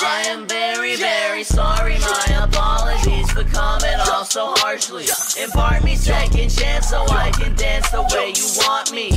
I am very, very sorry. My apologies for coming off so harshly. Impart me second chance so I can dance the way you want me.